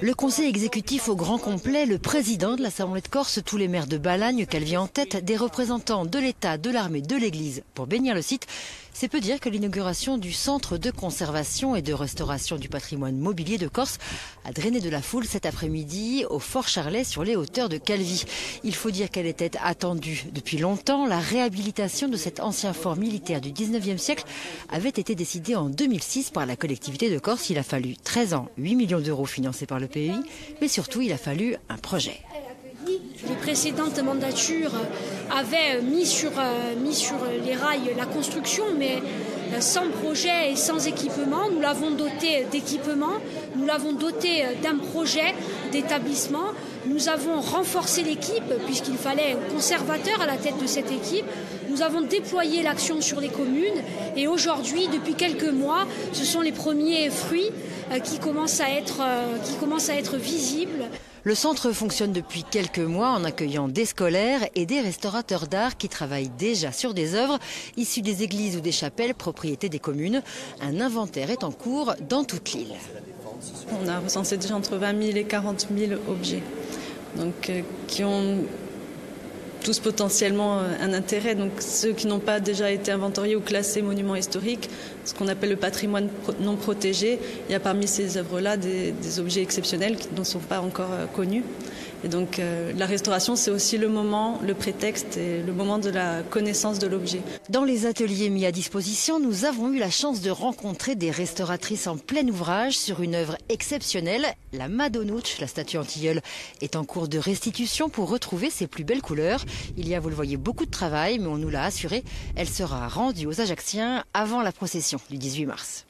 Le conseil exécutif au grand complet, le président de l'Assemblée de Corse, tous les maires de Balagne, Calvi en tête, des représentants de l'État, de l'armée, de l'Église pour bénir le site. C'est peu dire que l'inauguration du centre de conservation et de restauration du patrimoine mobilier de Corse a drainé de la foule cet après-midi au Fort Charlet sur les hauteurs de Calvi. Il faut dire qu'elle était attendue depuis longtemps. La réhabilitation de cet ancien fort militaire du 19e siècle avait été décidée en 2006 par la collectivité de Corse. Il a fallu 13 ans, 8 millions d'euros financés par le pays, mais surtout il a fallu un projet. Les précédentes mandatures avaient mis sur, euh, les rails la construction, mais euh, sans projet et sans équipement. Nous l'avons doté d'équipement, nous l'avons doté euh, d'un projet d'établissement. Nous avons renforcé l'équipe puisqu'il fallait un conservateur à la tête de cette équipe. Nous avons déployé l'action sur les communes et aujourd'hui, depuis quelques mois, ce sont les premiers fruits qui commencent à être, qui commencent à être visibles. Le centre fonctionne depuis quelques mois en accueillant des scolaires et des restaurateurs d'art qui travaillent déjà sur des œuvres issues des églises ou des chapelles propriété des communes. Un inventaire est en cours dans toute l'île. On a recensé déjà entre 20 000 et 40 000 objets donc, euh, qui ont tous potentiellement euh, un intérêt. Donc ceux qui n'ont pas déjà été inventoriés ou classés monuments historiques, ce qu'on appelle le patrimoine non protégé, il y a parmi ces œuvres-là des, des, objets exceptionnels qui ne sont pas encore euh, connus. Donc euh, la restauration, c'est aussi le moment, le prétexte et le moment de la connaissance de l'objet. Dans les ateliers mis à disposition, nous avons eu la chance de rencontrer des restauratrices en plein ouvrage sur une œuvre exceptionnelle. La Madonouche, la statue antilleule, est en cours de restitution pour retrouver ses plus belles couleurs. Il y a, vous le voyez, beaucoup de travail, mais on nous l'a assuré, elle sera rendue aux Ajacciens avant la procession du 18 mars.